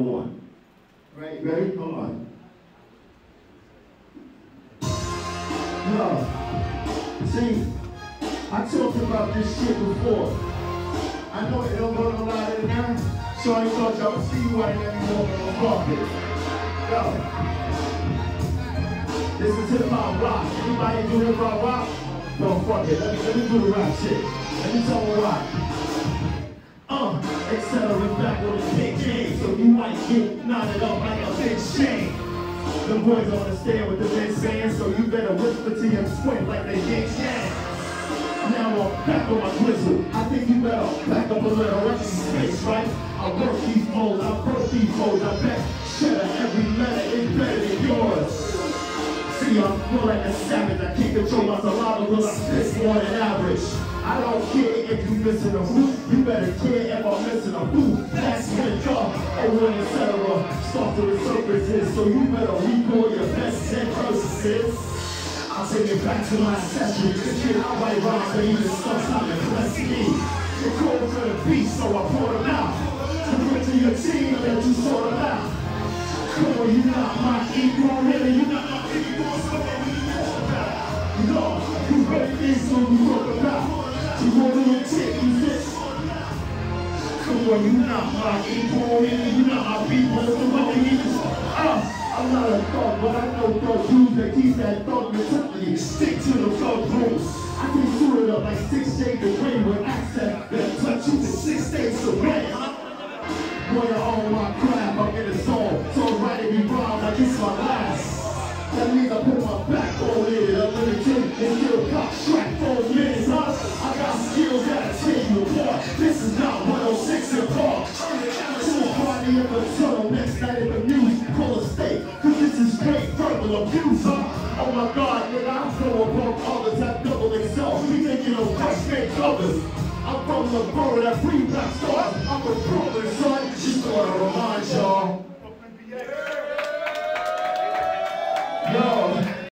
one. Right, ready? Hold on. No. See, I talked about this shit before. I know it don't go no louder that, so I thought y'all would see you right now you walking on carpet. Yo. This is hip hop rock. Anybody do hip hop rock? No, fuck it. Let me, let me do the rap shit. Let me tell you why. Uh, accelerate back game, so you knotted up like a big chain. The boys understand what the men saying, so you better whisper to your twin like they get yang. Now I'm back on my grizzle. I think you better back up a little empty space, right? I work these moles, I work these moles, I bet cheddar every letter is better than yours. See, I'm more like a savage, I can't control my saliva, but I spit more than average. I don't care if you missing a hoop, you better care if I'm missing a hoop. That's when y'all over and etc. Start to the surfaces, so you better recall your best ten verses. I'll take it back to my session. Shit, I write rhymes that even sometimes impress me. You're cold for the beat, so I pour them out. To bring to your team that you sort them out. Come on, you not my equal, really, you not You me you this? Come on, you not my equal, you not my people, so what we uh, I'm not a thug, but I know thug dudes that keep that thug mentality. Stick to the thug rules. I can suit it up like six shades gray with accent that touch you to six states away. Boy, I own my crap, I'm in the zone. So right you rhyme like it's my last. That means I put my back on it, I'm a limited and still cop track for minutes, A party in the next night in the news, call a state. Cause this is straight verbal abuse? Oh my god, nigga, I'm so above others, that double excel. We thinking of fresh made covers. I'm from the borough that free black stars. I'm a Brooklyn son, just wanna remind y'all.